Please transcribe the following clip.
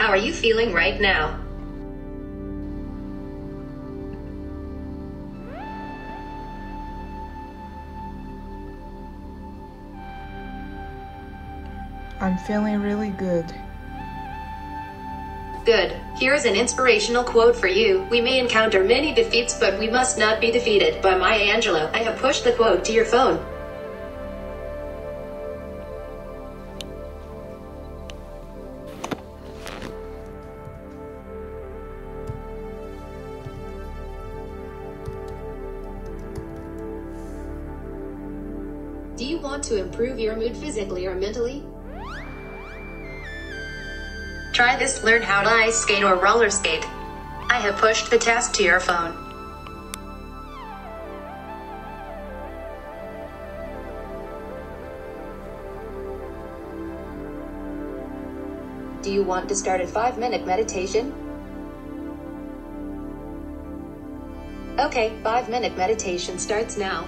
How are you feeling right now? I'm feeling really good. Good. Here's an inspirational quote for you. We may encounter many defeats, but we must not be defeated. By Maya Angelou. I have pushed the quote to your phone. Do you want to improve your mood physically or mentally? Try this learn how to ice skate or roller skate. I have pushed the task to your phone. Do you want to start a 5 minute meditation? Okay, 5 minute meditation starts now.